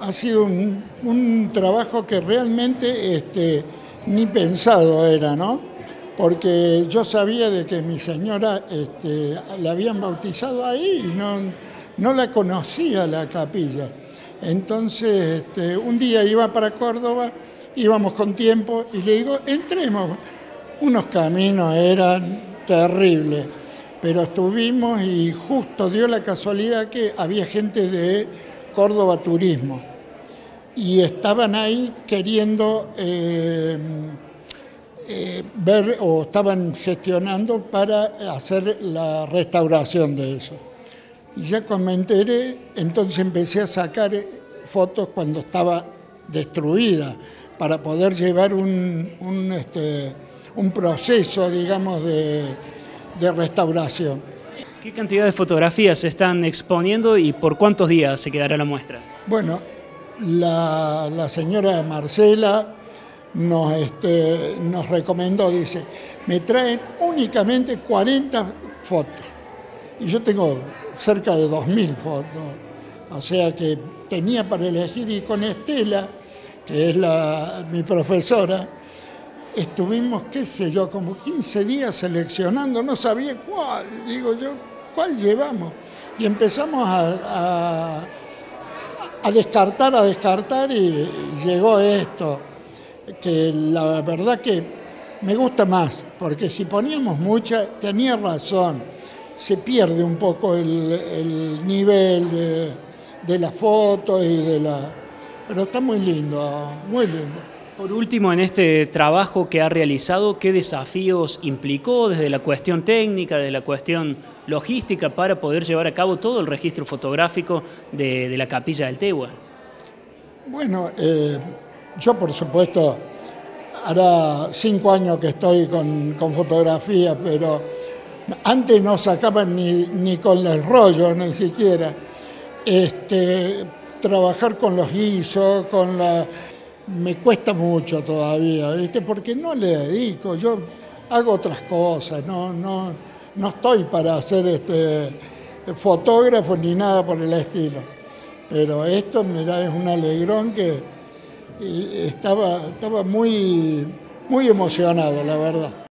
Ha sido un, un trabajo que realmente este, ni pensado era, ¿no? Porque yo sabía de que mi señora este, la habían bautizado ahí y no, no la conocía la capilla. Entonces, este, un día iba para Córdoba, íbamos con tiempo y le digo, entremos. Unos caminos eran terribles, pero estuvimos y justo dio la casualidad que había gente de Córdoba Turismo y estaban ahí queriendo eh, eh, ver o estaban gestionando para hacer la restauración de eso. Y ya cuando me enteré, entonces empecé a sacar fotos cuando estaba destruida para poder llevar un, este, un proceso, digamos, de, de restauración. ¿Qué cantidad de fotografías se están exponiendo y por cuántos días se quedará la muestra? Bueno, la, señora Marcela nos, este, nos recomendó, dice, me traen únicamente 40 fotos. Y yo tengo cerca de 2.000 fotos. O sea que tenía para elegir y con Estela, que es la, mi profesora, estuvimos, qué sé yo, como 15 días seleccionando, no sabía cuál, digo yo, cuál llevamos. Y empezamos a descartar, a descartar y llegó esto, que la verdad que me gusta más, porque si poníamos mucha, tenía razón, se pierde un poco el, nivel de, de la foto y de la... Pero está muy lindo, muy lindo. Por último, en este trabajo que ha realizado, ¿qué desafíos implicó desde la cuestión técnica, de la cuestión logística para poder llevar a cabo todo el registro fotográfico de, la capilla del Tegua? Bueno, eh, yo por supuesto, hará cinco años que estoy con, fotografía, pero antes no sacaban ni, ni con el rollo, ni siquiera. Este, trabajar con los ISO, con la me cuesta mucho todavía, ¿viste? Porque no le dedico, yo hago otras cosas, no, no, no estoy para ser este, fotógrafo ni nada por el estilo. Pero esto, mira, es un alegrón que estaba, estaba muy, muy emocionado, la verdad.